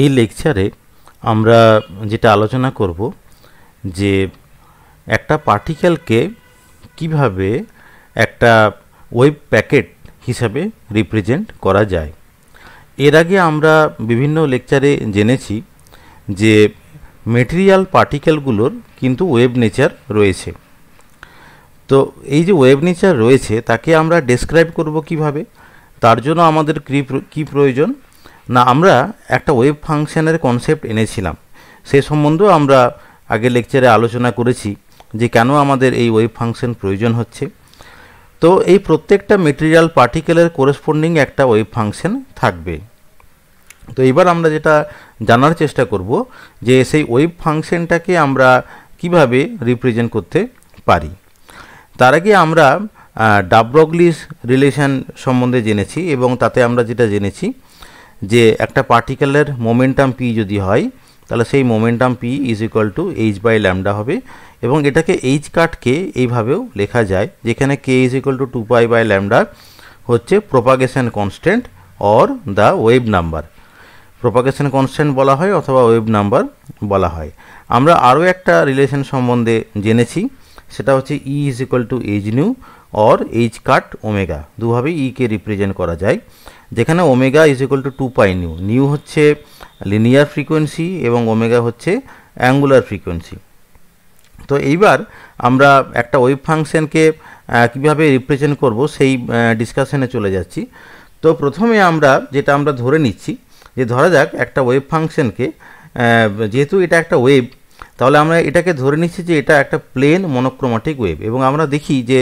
এই লেকচারে আমরা যেটা আলোচনা করব যে একটা পার্টিকেলকে কীভাবে একটা ওয়েব প্যাকেট হিসাবে রিপ্রেজেন্ট করা যায়। এর আগে আমরা বিভিন্ন লেকচারে জেনেছি যে মেটেরিয়াল পার্টিকেলগুলোর কিন্তু ওয়েব নেচার রয়েছে। তো এই যে ওয়েব নেচার রয়েছে, তাকে আমরা ডেসক্রাইব করব কীভাবে? তার জন্য আমাদের কী কী প্রয়োজন? না, আমরা একটা ওয়েব ফাংশনের কনসেপ্ট এনেছিলাম। সে সম্বন্ধেও আমরা আগে লেকচারে আলোচনা করেছি যে কেন আমাদের এই ওয়েব ফাংশন প্রয়োজন হচ্ছে। তো এই প্রত্যেকটা মেটেরিয়াল পার্টিকেলের কোরেসপন্ডিং একটা ওয়েব ফাংশন থাকবে। তো এবার আমরা যেটা জানার চেষ্টা করব যে সেই ওয়েব ফাংশনটাকে আমরা কীভাবে রিপ্রেজেন্ট করতে পারি। তার আগে আমরা ডাব্রগলিস রিলেশন সম্বন্ধে জেনেছি এবং তাতে আমরা যেটা জেনেছি যে একটা পার্টিকেলের মোমেন্টাম পি যদি হয়, তাহলে সেই momentum p is equal to h by lambda হবে এবং এটাকে এইচ কাটকে এইভাবেও লেখা যায়, যেখানে k is equal to two pi by lambda হচ্ছে propagation constant or the wave number propagation constant বলা হয় অথবা ওয়েব নাম্বার বলা হয়। আমরা আরও একটা রিলেশন সম্বন্ধে জেনেছি, সেটা হচ্ছে E is equal to H nu or H cut omega দুভাবে ইকে রিপ্রেজেন্ট করা যায়। যেখানে omega is equal to two pi nu nu হচ্ছে লিনিয়ার ফ্রিকোয়েন্সি এবং ওমেগা হচ্ছে অ্যাঙ্গুলার ফ্রিকোয়েন্সি তো এইবার আমরা একটা ওয়েব ফাংশনকে কীভাবে রিপ্রেজেন্ট করব সেই ডিসকাশনে চলে যাচ্ছি। তো প্রথমে আমরা যেটা আমরা ধরে নিচ্ছি, যে ধরা যাক একটা ওয়েব ফাংশনকে যেহেতু এটা একটা ওয়েব তাহলে আমরা এটাকে ধরে নিচ্ছি যে এটা একটা প্লেন মনোক্রোমাটিক ওয়েব এবং আমরা দেখি যে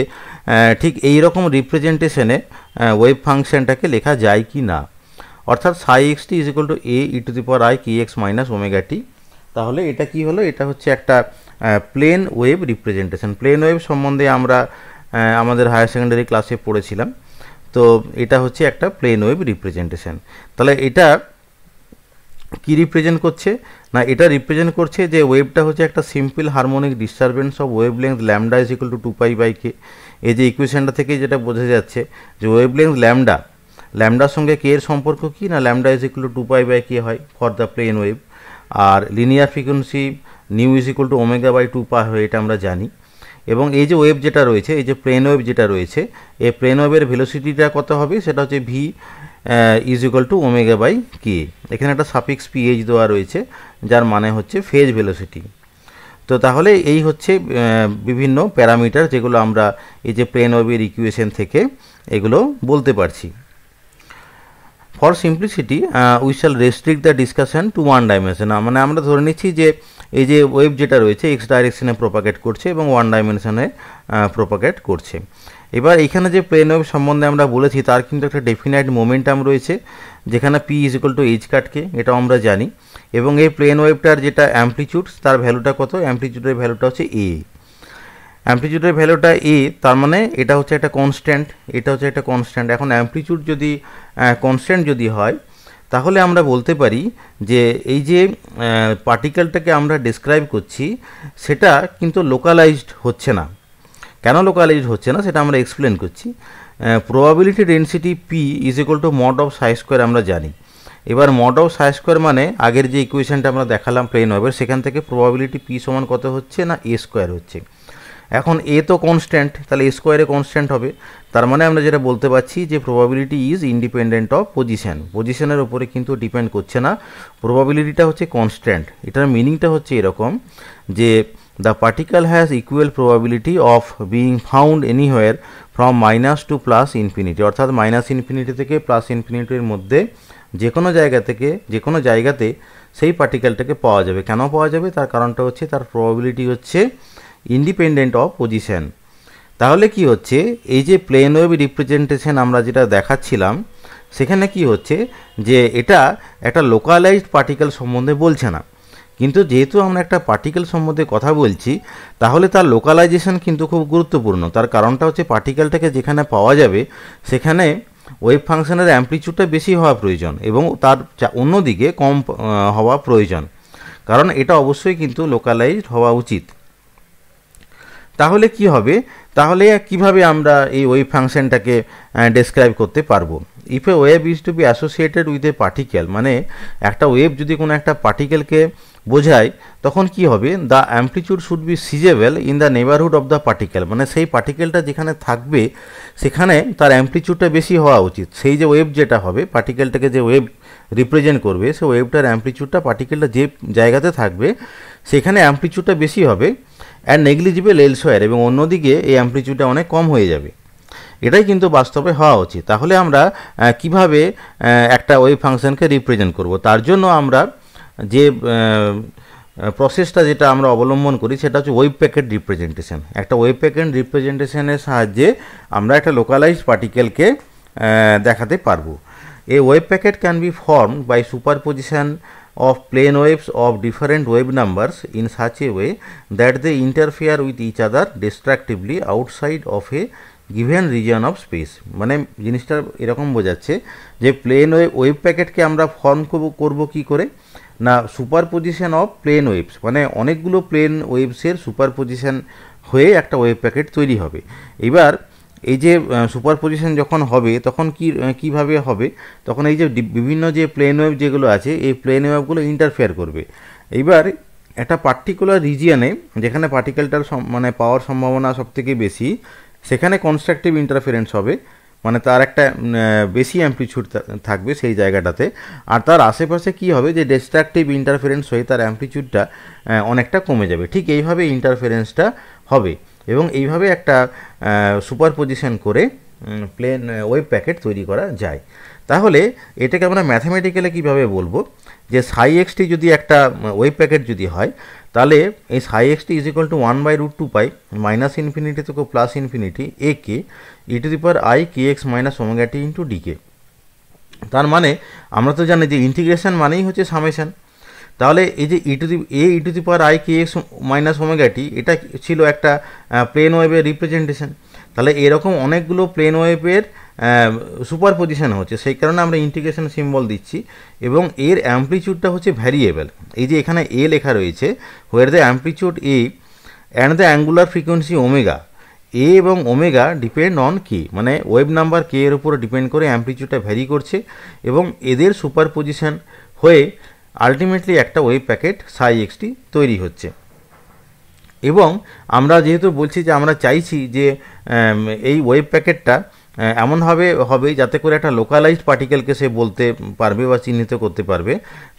ঠিক এই রকম রিপ্রেজেন্টেশনে ওয়েব ফাংশনটাকে লেখা যায় কি না। অর্থাৎ psi x t is equal to A e to the power i k x minus omega t তাহলে এটা কি হলো? এটা হচ্ছে একটা plane wave representation plane wave সম্বন্ধে আমরা আমাদের হায়ার সেকেন্ডারি ক্লাসে পড়েছিলাম। তো এটা হচ্ছে একটা প্লেন ওয়েব রিপ্রেজেন্টেশন তাহলে এটা কি রিপ্রেজেন্ট করছে? না, এটা রিপ্রেজেন্ট করছে যে ওয়েবটা হচ্ছে একটা simple harmonic disturbance of wavelength lambda is equal to two pi by k এই যে ইকুয়েশনটা থেকে যেটা বোঝা যাচ্ছে যে ওয়েভ লেন্থ ল্যামডা ল্যামডার সঙ্গে কে এর সম্পর্ক কি? না lambda is equal to two pi by k হয় for the plane wave R linear frequency nu is equal to omega by two pi হয়, এটা আমরা জানি। এবং এই যে ওয়েভ যেটা রয়েছে, এই যে প্লেন ওয়েভ যেটা রয়েছে, এই প্লেন ওয়েভের ভেলোসিটিটা কত হবে? সেটা হচ্ছে v is equal to omega by k এখানে একটা সাফিক্স পিএইচ দেওয়া রয়েছে, যার মানে হচ্ছে ফেজ ভেলোসিটি তো তাহলে এই হচ্ছে বিভিন্ন প্যারামিটার যেগুলো আমরা এই যে প্লেন ওয়েভের ইকুয়েশন থেকে এগুলো বলতে পারছি। For simplicity we shall restrict the discussion to one dimension মানে আমরা ধরে নিচ্ছি যে এই যে ওয়েব যেটা রয়েছে এক্স ডাইরেকশনে প্রোপাগেট করছে এবং ওয়ান ডাইমেনশনে প্রোপাগেট করছে। এবার এখানে যে প্লেন ওয়েভ সম্বন্ধে আমরা বলেছি, তার কিন্তু একটা ডেফিনাইট মোমেন্টাম রয়েছে, যেখানে p is equal to h cut k এটাও আমরা জানি। এবং এই প্লেন ওয়েভটার যেটা অ্যাম্পলিচিউড তার ভ্যালুটা কত? অ্যাম্পলিচিউডের ভ্যালুটা হচ্ছে এ অ্যাম্পলিচিউডের ভ্যালুটা এ তার মানে এটা হচ্ছে একটা কনস্ট্যান্ট এটা হচ্ছে একটা কনস্ট্যান্ট এখন অ্যাম্পলিচিউড যদি কনস্ট্যান্ট যদি হয়, তাহলে আমরা বলতে পারি যে এই যে পার্টিকেলটাকে আমরা ডিসক্রাইব করছি, সেটা কিন্তু লোকালাইজড হচ্ছে না। কেন লোকালাইজড হচ্ছে না সেটা আমরা এক্সপ্লেন করছি। Probability density p is equal to mod of psi square আমরা জানি। এবার মড অফ সাই স্কোয়ার মানে আগের যে ইকুয়েশনটা আমরা দেখালাম প্লেন ওয়েভের সেখান থেকে প্রবাবিলিটি পি সমান কত হচ্ছে না এ স্কোয়ার হচ্ছে। এখন এ তো কনস্ট্যান্ট তাহলে এ স্কোয়ারে কনস্ট্যান্ট হবে। তার মানে আমরা যেটা বলতে পারছি যে probability is independent of position পজিশনের উপরে কিন্তু ডিপেন্ড করছে না। প্রবাবিলিটিটা হচ্ছে কনস্ট্যান্ট এটার মিনিংটা হচ্ছে এরকম যে the particle has equal probability of being found anywhere from minus to plus infinity অর্থাৎ মাইনাস ইনফিনিটি থেকে প্লাস ইনফিনিটির মধ্যে যে কোনো জায়গা থেকে যে কোনো জায়গাতে সেই পার্টিকেলটাকে পাওয়া যাবে। কেন পাওয়া যাবে? তার কারণটা হচ্ছে তার প্রবাবিলিটি হচ্ছে ইন্ডিপেন্ডেন্ট অফ পজিশন তাহলে কি হচ্ছে? এই যে প্লেন ওয়েভ রিপ্রেজেন্টেশন আমরা যেটা দেখাচ্ছিলাম, সেখানে কি হচ্ছে? যে এটা একটা লোকালাইজড পার্টিকেল সম্বন্ধে বলছে না। কিন্তু যেহেতু আমরা একটা পার্টিকেল সম্বন্ধে কথা বলছি, তাহলে তার লোকালাইজেশন কিন্তু খুব গুরুত্বপূর্ণ। তার কারণটা হচ্ছে পার্টিকেলটাকে যেখানে পাওয়া যাবে, সেখানে ওয়েভ ফাংশনের অ্যাম্পলিচিউডটা বেশি হওয়া প্রয়োজন এবং তার অন্যদিকে কম হওয়া প্রয়োজন। কারণ এটা অবশ্যই কিন্তু লোকালাইজড হওয়া উচিত। তাহলে কি হবে? তাহলে কীভাবে আমরা এই ওয়েভ ফাংশনটাকে ডেসক্রাইব করতে পারব? If a wave is to be associated with a particle মানে একটা ওয়েভ যদি কোনো একটা পার্টিকেলকে বোঝায়, তখন কি হবে? The amplitude should be sizeable in the neighbourhood of the particle মানে সেই পার্টিকেলটা যেখানে থাকবে, সেখানে তার অ্যাম্পলিচিউডটা বেশি হওয়া উচিত। সেই যে ওয়েব যেটা হবে পার্টিকেলটাকে যে ওয়েব রিপ্রেজেন্ট করবে, সেই ওয়েবটার অ্যাম্পলিচিউডটা পার্টিকেলটা যে জায়গাতে থাকবে, সেখানে অ্যাম্পলিচিউডটা বেশি হবে অ্যান্ড নেগলিজিবল এলসোয়ার এবং অন্যদিকে এই অ্যাম্পলিচিউডটা অনেক কম হয়ে যাবে। এটাই কিন্তু বাস্তবে হওয়া উচিত। তাহলে আমরা কীভাবে একটা ওয়েব ফাংশনকে রিপ্রেজেন্ট করব? তার জন্য আমরা যে প্রসেসটা যেটা আমরা অবলম্বন করি সেটা হচ্ছে ওয়েব প্যাকেট রিপ্রেজেন্টেশন একটা ওয়েব প্যাকেট রিপ্রেজেন্টেশনের সাহায্যে আমরা একটা লোকালাইজড পার্টিকেলকে দেখাতে পারব। এই wave packet can be form by superposition of plane waves of different wave numbers in such a way that they interfere with each other destructively outside of a given region of space মানে জিনিসটা এরকম বোঝাচ্ছে যে plane wave wave প্যাকেটকে আমরা form করব কী করে? না superposition of plane waves মানে অনেকগুলো প্লেন ওয়েভসের সুপার পজিশন হয়ে একটা ওয়েভ প্যাকেট তৈরি হবে। এবার এই যে সুপার পজিশন যখন হবে, তখন কি কীভাবে হবে? তখন এই যে বিভিন্ন যে প্লেন ওয়েভ যেগুলো আছে, এই প্লেন ওয়েভগুলো ইন্টারফেয়ার করবে। এইবার একটা পার্টিকুলার রিজিয়নে যেখানে পার্টিকেলটার মানে পাওয়ার সম্ভাবনা সবথেকে বেশি, সেখানে কনস্ট্রাকটিভ ইন্টারফারেন্স হবে। মানে তার একটা বেশি অ্যাম্পলিচিউড থাকবে সেই জায়গাটাতে। আর তার আশেপাশে কি হবে যে ডিস্ট্রাকটিভ ইন্টারফারেন্স হয়ে তার অ্যাম্পলিচিউডটা অনেকটা কমে যাবে। ঠিক এইভাবে ইন্টারফারেন্সটা হবে। এবং এইভাবে একটা সুপার পজিশন করে প্লেন ওয়েব প্যাকেট তৈরি করা যায়। তাহলে এটাকে আমরা ম্যাথামেটিক্যালি কীভাবে বলব? যে সাই এক্সটি যদি একটা ওয়েব প্যাকেট যদি হয় তাহলে এই psi x t is equal to one by root two pi minus infinity থেকে plus infinity A k e to the power i k x minus omega t into d k তার মানে আমরা তো জানি যে ইন্টিগ্রেশন মানেই হচ্ছে summation তাহলে এই যে e to the A e to the power i k x minus omega t এটা ছিল একটা প্লেন ওয়েভের রিপ্রেজেন্টেশন তাহলে এরকম অনেকগুলো প্লেন ওয়েভের সুপার পজিশন হচ্ছে। সেই কারণে আমরা ইন্টিগ্রেশন সিম্বল দিচ্ছি এবং এর অ্যাম্পলিচিউডটা হচ্ছে ভ্যারিয়েবল এই যে এখানে এ লেখা রয়েছে where the amplitude A and the angular frequency omega A এবং ওমেগা ডিপেন্ড অন কে মানে ওয়েব নাম্বার কে এর উপরে ডিপেন্ড করে অ্যাম্পলিচিউডটা ভ্যারি করছে এবং এদের সুপার পজিশন হয়ে আলটিমেটলি একটা wave packet psi x t তৈরি হচ্ছে। এবং আমরা যেহেতু বলছি যে আমরা চাইছি যে এই ওয়েব প্যাকেটটা এমনভাবে হবে যাতে করে একটা লোকালাইজড পার্টিকেলকে সে বলতে পারবে বা চিহ্নিত করতে পারবে।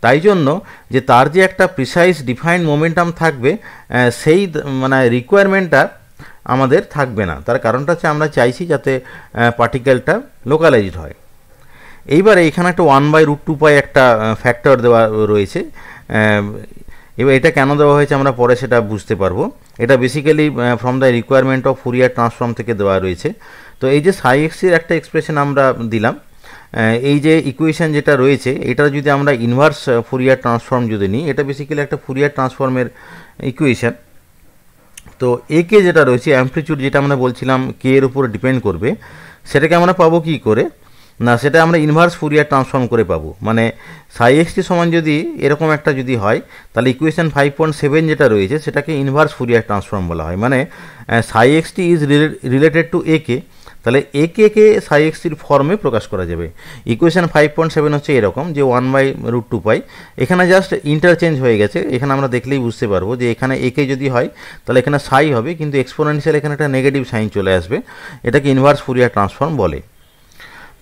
তাই জন্য যে তার যে একটা প্রিসাইজ ডিফাইন্ড মোমেন্টাম থাকবে সেই মানে রিকোয়ারমেন্টটা আমাদের থাকবে না। তার কারণটা হচ্ছে আমরা চাইছি যাতে পার্টিকেলটা লোকালাইজড হয়। এইবারে এখানে একটা one by root two pi একটা ফ্যাক্টর দেওয়া রয়েছে। এবার এটা কেন দেওয়া হয়েছে আমরা পরে সেটা বুঝতে পারব। এটা basically from the requirement of Fourier transform থেকে দেওয়া রয়েছে। তো এই যে সাই এক্সির একটা এক্সপ্রেশন আমরা দিলাম এই যে ইকুয়েশন যেটা রয়েছে, এটা যদি আমরা ইনভার্স ফুরিয়ার ট্রান্সফর্ম যদি নিই, এটা বেসিক্যালি একটা ফুরিয়ার ট্রান্সফর্মের ইকুয়েশন তো এ কে যেটা রয়েছে অ্যাম্পলিচিউড যেটা আমরা বলছিলাম কে এর উপরে ডিপেন্ড করবে, সেটাকে আমরা পাবো কী করে? না, সেটা আমরা ইনভার্স ফুরিয়ার ট্রান্সফর্ম করে পাবো। মানে সাই এক্সটি সমান যদি এরকম একটা যদি হয়, তাহলে ইকুয়েশন ফাইভ পয়েন্ট সেভেন যেটা রয়েছে, সেটাকে ইনভার্স ফুরিয়ার ট্রান্সফর্ম বলা হয়। মানে psi x t is related to A k তাহলে একে কে কে সাই এক্সটির ফর্মে প্রকাশ করা যাবে। ইকুয়েশন ফাইভ পয়েন্ট সেভেন হচ্ছে এরকম যে one by root two pi এখানে জাস্ট ইন্টারচেঞ্জ হয়ে গেছে। এখানে আমরা দেখলেই বুঝতে পারব যে এখানে একে যদি হয়, তাহলে এখানে সাই হবে, কিন্তু এক্সপোনেনশিয়াল এখানে একটা নেগেটিভ সাইন চলে আসবে। এটাকে ইনভার্স ফুরিয়ার ট্রান্সফর্ম বলে।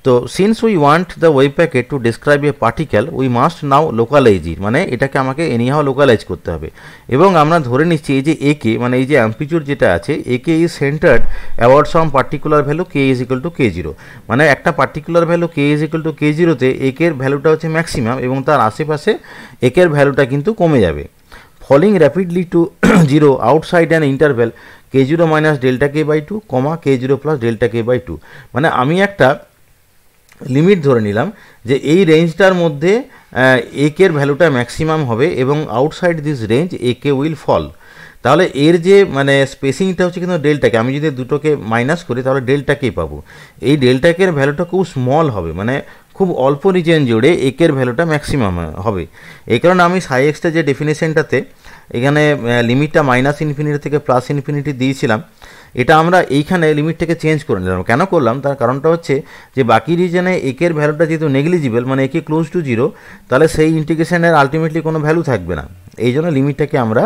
তো since we want the wave packet to describe a particle we must now localize it মানে এটাকে আমাকে এনিহাও লোকালাইজ করতে হবে। এবং আমরা ধরে নিচ্ছি এই যে একে মানে এই যে অ্যাম্পিচিউড যেটা আছে A k is centered around some particular value k is equal to k zero মানে একটা particular value k is equal to k জিরোতে একের ভ্যালুটা হচ্ছে ম্যাক্সিমাম এবং তার আশেপাশে একের ভ্যালুটা কিন্তু কমে যাবে। Falling rapidly to zero outside an interval k zero minus delta k by two comma k zero plus delta k by two মানে আমি একটা লিমিট ধরে নিলাম যে এই রেঞ্জটার মধ্যে একের ভ্যালুটা ম্যাক্সিমাম হবে এবং outside this range A k will fall তাহলে এর যে মানে স্পেসিংটা হচ্ছে কিন্তু ডেল্টাকে আমি যদি দুটোকে মাইনাস করি, তাহলে ডেল্টাকেই পাবো। এই ডেল্টাকের ভ্যালুটা খুব স্মল হবে। মানে খুব অল্প রিজেন জুড়ে একের ভ্যালুটা ম্যাক্সিমাম হবে। এই কারণে আমি সাই এক্সটা যে ডেফিনেশনটাতে এখানে লিমিটটা মাইনাস ইনফিনিটি থেকে প্লাস ইনফিনিটি দিয়েছিলাম, এটা আমরা এইখানে লিমিটটাকে চেঞ্জ করে নিলাম। কেন করলাম? তার কারণটা হচ্ছে যে বাকি রিজনে একের ভ্যালুটা যেহেতু নেগলিজিবল মানে একে ক্লোজ টু জিরো তাহলে সেই ইন্টিগ্রেশনের আলটিমেটলি কোনো ভ্যালু থাকবে না। এই জন্য লিমিটটাকে আমরা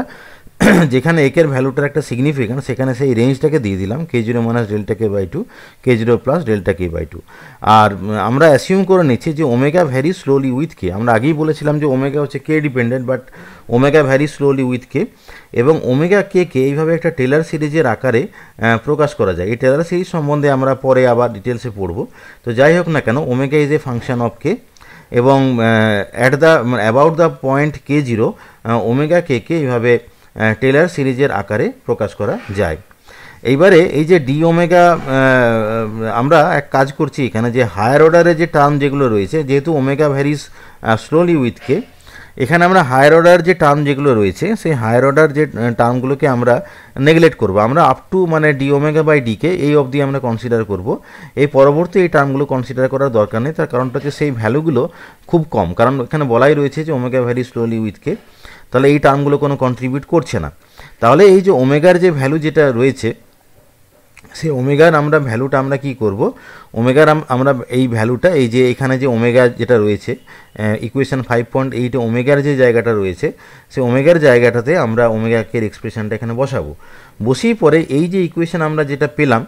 যেখানে একের ভ্যালুটার একটা সিগনিফিকেন্ট সেখানে সেই রেঞ্জটাকে দিয়ে দিলাম k zero minus delta k by two k zero plus delta k by two আর আমরা অ্যাসিউম করে নিচ্ছি যে omega vary slowly with k আমরা আগেই বলেছিলাম যে ওমেগা হচ্ছে k dependent but omega vary slowly with k এবং ওমেগা কে কে এইভাবে একটা টেলার সিরিজের আকারে প্রকাশ করা যায়। এই টেলার সিরিজ সম্বন্ধে আমরা পরে আবার ডিটেলসে পড়ব। তো যাই হোক না কেন omega is a function of k এবং at the about the point k zero omega k k এইভাবে টেলার সিরিজের আকারে প্রকাশ করা যায়। এইবারে এই যে ডি ওমেগা আমরা এক কাজ করছি এখানে যে হায়ার অর্ডারে যে টার্ম যেগুলো রয়েছে, যেহেতু ওমেগা ভ্যারিস স্লোলি উইথকে এখানে আমরা হায়ার অর্ডার যে টার্ম যেগুলো রয়েছে, সেই হায়ার অর্ডার যে টার্মগুলোকে আমরা নেগলেক্ট করব। আমরা আপ টু মানে d omega by d k এই অবধি আমরা কনসিডার করব। এই পরবর্তী এই টার্মগুলো কনসিডার করার দরকার নেই, তার কারণটা হচ্ছে সেই ভ্যালুগুলো খুব কম। কারণ এখানে বলাই রয়েছে যে ওমেগা ভ্যারি স্লোলি উইথকে তাহলে এই টার্মগুলো কোনো কন্ট্রিবিউট করছে না। তাহলে এই যে ওমেগার যে ভ্যালু যেটা রয়েছে, সেই ওমেগার আমরা ভ্যালুটা আমরা কি করব? ওমেগার আমরা এই ভ্যালুটা এই যে এখানে যে ওমেগা যেটা রয়েছে ইকুয়েশন ফাইভ পয়েন্ট এইটে ওমেগার যে জায়গাটা রয়েছে, সেই ওমেগার জায়গাটাতে আমরা ওমেগাকের এক্সপ্রেশনটা এখানে বসাবো। বসিয়ে পরে এই যে ইকুয়েশন আমরা যেটা পেলাম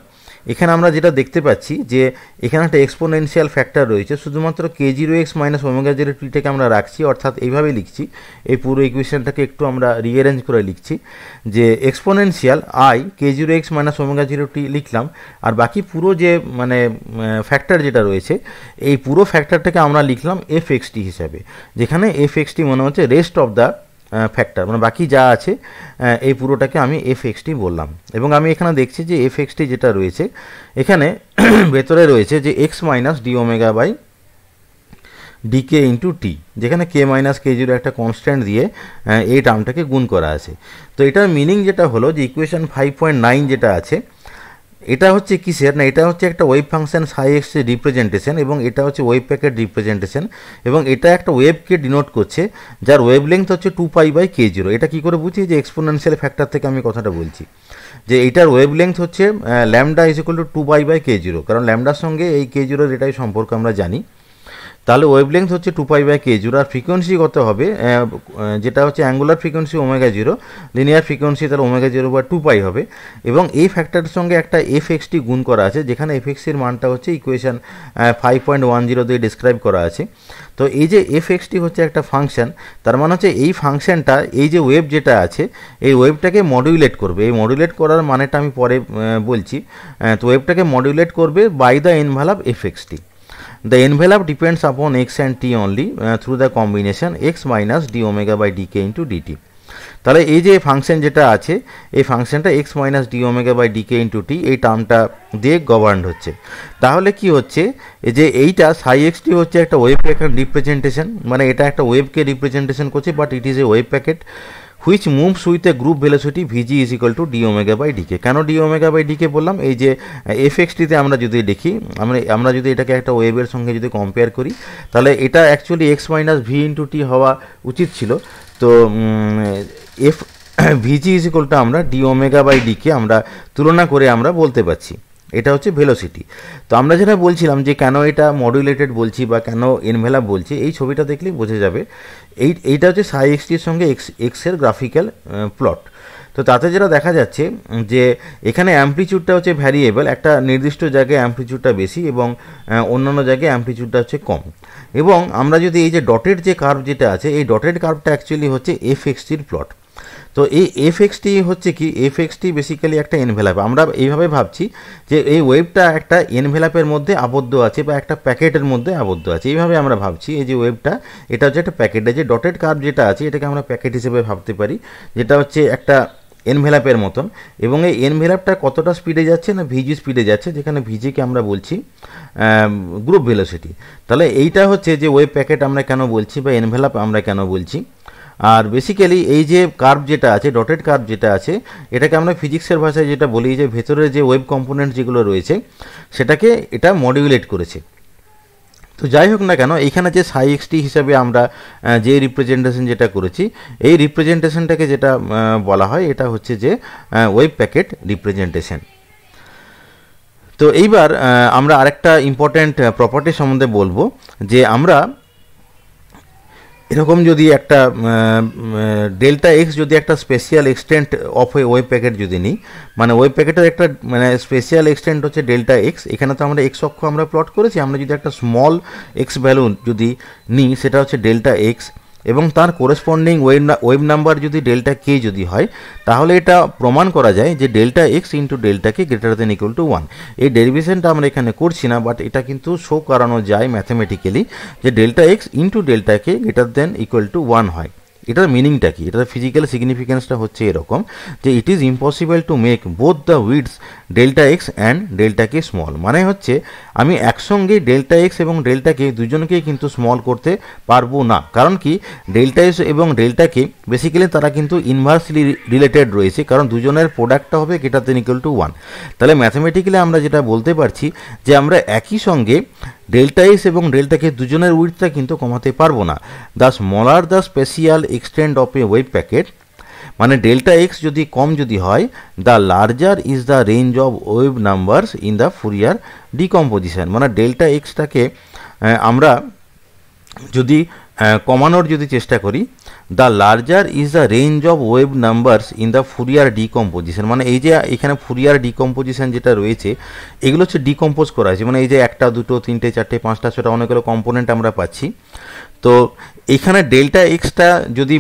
এখানে আমরা যেটা দেখতে পাচ্ছি যে এখানে একটা এক্সপোনেনশিয়াল ফ্যাক্টর রয়েছে, শুধুমাত্র k zero x minus omega zero টিটাকে আমরা রাখছি, অর্থাৎ এইভাবে লিখছি। এই পুরো ইকুয়েশনটাকে একটু আমরা রিঅ্যারেঞ্জ করে লিখছি যে exponential i k zero x minus omega zero t লিখলাম, আর বাকি পুরো যে মানে ফ্যাক্টর যেটা রয়েছে, এই পুরো ফ্যাক্টরটাকে আমরা লিখলাম এফ এক্সটি হিসাবে, যেখানে এফ এক্সটি মনে হচ্ছে রেস্ট অফ দ্য ফ্যাক্টর মানে বাকি যা আছে এই পুরোটাকে আমি এফ এক্সটি বললাম। এবং আমি এখানে দেখছি যে এফ এক্সটি যেটা রয়েছে, এখানে ভেতরে রয়েছে যে x minus d omega by d k into t যেখানে কে মাইনাস কে জিরো একটা কনস্ট্যান্ট দিয়ে এই টার্মটাকে গুণ করা আছে। তো এটার মিনিং যেটা হলো যে ইকুয়েশন ফাইভ পয়েন্ট নাইন যেটা আছে এটা হচ্ছে কিসের? না, এটা হচ্ছে একটা wave function psi x representation এবং এটা হচ্ছে ওয়েব প্যাকেট রিপ্রেজেন্টেশন এবং এটা একটা ওয়েবকে ডিনোট করছে, যার ওয়েব লেন্থ হচ্ছে two pi by k zero এটা কী করে বুঝি যে এক্সপোনেন্সিয়াল ফ্যাক্টর থেকে আমি কথাটা বলছি। যে এটার ওয়েব লেন্থ হচ্ছে lambda is equal to two pi by k zero কারণ ল্যামডার সঙ্গে এই কে জিরোর এটাই সম্পর্ক আমরা জানি। তাহলে ওয়েভলেংথ হচ্ছে two pi by k zero R frequency কত হবে? যেটা হচ্ছে angular frequency omega zero linear frequency তাহলে omega zero by two pi হবে। এবং এই ফ্যাক্টরের সঙ্গে একটা এফ এক্সটি গুণ করা আছে, যেখানে এফ এক্সির মানটা হচ্ছে equation five point one zero দিয়ে ডিসক্রাইব করা আছে। তো এই যে এফ এক্সটি হচ্ছে একটা ফাংশন তার মানে হচ্ছে এই ফাংশনটা এই যে ওয়েব যেটা আছে, এই ওয়েবটাকে মডিউলেট করবে। এই মডিউলেট করার মানেটা আমি পরে বলছি। তো ওয়েবটাকে মডিউলেট করবে by the envelope F x t The envelope depends upon x and t only uh, through the combination x minus d omega by dk into dt. তাহলে এই যে ফাংশন যেটা আছে এই ফাংশনটা x minus d omega by d k into t এই টার্মটা দিয়ে গভর্ন হচ্ছে তাহলে কি হচ্ছে যে এইটা সাই এক্সটি হচ্ছে একটা ওয়েব প্যাকেট রিপ্রেজেন্টেশন মানে এটা একটা ওয়েবকে রিপ্রেজেন্টেশন করছে but it is a wave packet which moves with a group velocity v g is equal to d omega by d k কেন d omega by d k বললাম? এই যে F এক্সটিতে আমরা যদি দেখি, আমরা আমরা যদি এটাকে একটা ওয়েবের সঙ্গে যদি কম্পেয়ার করি, তাহলে এটা actually x minus v into t হওয়া উচিত ছিল। তো f v g is equal to আমরা d omega by d k আমরা তুলনা করে আমরা বলতে পারছি। এটা হচ্ছে ভেলোসিটি তো আমরা যেটা বলছিলাম যে কেন এটা মডুলেটেড বলছি বা কেন এনভেলাপ বলছি, এই ছবিটা দেখলেই বোঝা যাবে। এই, এইটা হচ্ছে সাই এক্সটির সঙ্গে এক্স এক্সের গ্রাফিক্যাল প্লট তো তাতে যেটা দেখা যাচ্ছে যে এখানে অ্যাম্পলিচিউডটা হচ্ছে ভ্যারিয়েবল একটা নির্দিষ্ট জায়গায় অ্যাম্পলিচিউডটা বেশি এবং অন্যান্য জায়গায় অ্যাম্পলিচিউডটা হচ্ছে কম। এবং আমরা যদি এই যে ডটেড যে কার্ভ যেটা আছে, এই ডটেড কার্ভটা অ্যাকচুয়ালি হচ্ছে এফ এক্সটির প্লট তো এই এফ এক্সটি হচ্ছে কি? এফ এক্সটি বেসিক্যালি একটা এনভেলাপ আমরা এইভাবে ভাবছি যে এই ওয়েবটা একটা এনভেলাপের মধ্যে আবদ্ধ আছে বা একটা প্যাকেটের মধ্যে আবদ্ধ আছে। এইভাবে আমরা ভাবছি এই যে ওয়েবটা, এটা হচ্ছে একটা প্যাকেট যে ডটেড কার্ভ যেটা আছে, এটাকে আমরা প্যাকেট হিসেবে ভাবতে পারি, যেটা হচ্ছে একটা এনভেলাপের মতন। এবং এই এনভেলাপটা কতটা স্পিডে যাচ্ছে না ভিজি স্পিডে যাচ্ছে, যেখানে ভিজিকে আমরা বলছি গ্রুপ ভেলোসিটি তাহলে এইটা হচ্ছে যে ওয়েব প্যাকেট আমরা কেন বলছি বা এনভেলাপ আমরা কেন বলছি? আর বেসিক্যালি এই যে কার্ভ যেটা আছে ডটেড কার্ভ যেটা আছে, এটাকে আমরা ফিজিক্সের ভাষায় যেটা বলি যে ভেতরের যে ওয়েব কম্পোনেন্ট যেগুলো রয়েছে, সেটাকে এটা মডিউলেট করেছে। তো যাই হোক না কেন এখানে যে সাই এক্সটি হিসাবে আমরা যে রিপ্রেজেন্টেশন যেটা করেছি, এই রিপ্রেজেন্টেশনটাকে যেটা বলা হয়, এটা হচ্ছে যে ওয়েব প্যাকেট রিপ্রেজেন্টেশন তো এইবার আমরা আরেকটা ইম্পর্ট্যান্ট প্রপার্টি সম্বন্ধে বলব, যে আমরা এরকম যদি একটা ডেল্টা এক্স যদি একটা spatial extent of wave packet যদি নিই মানে ওয়েব প্যাকেটের একটা মানে স্পেশিয়াল এক্সটেন্ট হচ্ছে ডেল্টা এক্স এখানে তো আমরা এক্স অক্ষ আমরা প্লট করেছি, আমরা যদি একটা স্মল এক্স ভ্যালু যদি নিই, সেটা হচ্ছে ডেল্টা এক্স এবং তার কোরেসপন্ডিং ওয়েব ওয়েব নাম্বার যদি ডেল্টা কে যদি হয়, তাহলে এটা প্রমাণ করা যায় যে delta x into delta k greater than equal to one এই ডেরিভেশনটা আমরা এখানে করছি না বাট এটা কিন্তু শো করানো যায় ম্যাথামেটিক্যালি যে delta x into delta k greater than equal to one হয়। এটার মিনিংটা কি? এটার ফিজিক্যাল সিগনিফিকেন্সটা হচ্ছে এরকম যে it is impossible to make both the widths delta x and delta k small মানে হচ্ছে আমি একসঙ্গে ডেল্টা এক্স এবং ডেল্টাকে দুজনকেই কিন্তু স্মল করতে পারব না। কারণ কি? ডেল্টা এক্স এবং ডেল্টাকে বেসিক্যালি তারা কিন্তু ইনভার্সলি রিলেটেড রয়েছে কারণ দুজনের প্রোডাক্টটা হবে greater than equal to one তাহলে ম্যাথামেটিক্যালি আমরা যেটা বলতে পারছি যে আমরা একই সঙ্গে ডেল্টা এক্স এবং ডেল্টা কে দুজনের উইথটা কিন্তু কমাতে পারব না। Thus smaller the spatial extent of a wave packet মানে ডেল্টা এক্স যদি কম যদি হয় the larger is the range of wave numbers in the Fourier decomposition মানে ডেল্টা এক্সটাকে আমরা যদি কমানোর যদি চেষ্টা করি the larger is the range of wave numbers in the Fourier decomposition মানে এই যে এখানে ফুরিয়ার ডিকম্পোজিশন যেটা রয়েছে, এগুলো হচ্ছে ডিকম্পোজ করা হয়েছে মানে এই যে একটা, দুটো, তিনটে, চারটে, পাঁচটা, ছটা, অনেকগুলো কম্পোনেন্ট আমরা পাচ্ছি। তো এখানে ডেল্টা এক্সটা যদি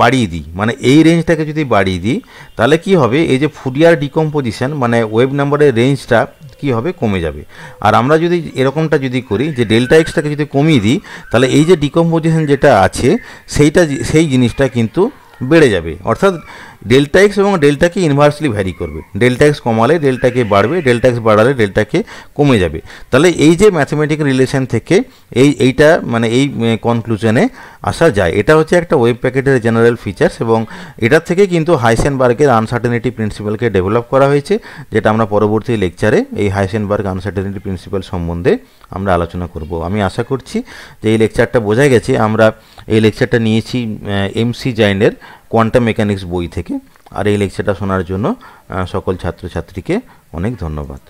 বাড়িয়ে দিই মানে এই রেঞ্জটাকে যদি বাড়িয়ে দিই, তাহলে কি হবে? এই যে ফুডিয়ার ডিকম্পোজিশন মানে ওয়েব নাম্বারের রেঞ্জটা কি হবে? কমে যাবে। আর আমরা যদি এরকমটা যদি করি, যে ডেল্টা এক্সটাকে যদি কমিয়ে দিই, তাহলে এই যে ডিকম্পোজিশন যেটা আছে, সেইটা, সেই জিনিসটা কিন্তু বেড়ে যাবে। অর্থাৎ ডেল্টা এক্স এবং ডেল্টাকে ইনভার্সলি ভ্যারি করবে। ডেল্টা এক্স কমালে ডেল্টাকে বাড়বে ডেল্টা এক্স বাড়ালে ডেল্টাকে কমে যাবে। তাহলে এই যে ম্যাথমেটিক্যাল রিলেশন থেকে এই এইটা মানে এই কনক্লুশনে আসা যায়। এটা হচ্ছে একটা ওয়েব প্যাকেটের জেনারেল ফিচার্স এবং এটার থেকে কিন্তু হাইসেনবার্গের আনসার্টেনিটি প্রিন্সিপালকে ডেভেলপ করা হয়েছে, যেটা আমরা পরবর্তী লেকচারে এই হাইসেনবার্গ আনসার্টেনিটি প্রিন্সিপাল সম্বন্ধে আমরা আলোচনা করব। আমি আশা করছি যে এই লেকচারটা বোঝা গেছে। আমরা এই লেকচারটা নিয়েছি এমসি জাইনের কোয়ান্টাম মেকানিক্স বই থেকে। আর এই লেকচারটা শোনার জন্য সকল ছাত্রছাত্রীকে অনেক ধন্যবাদ।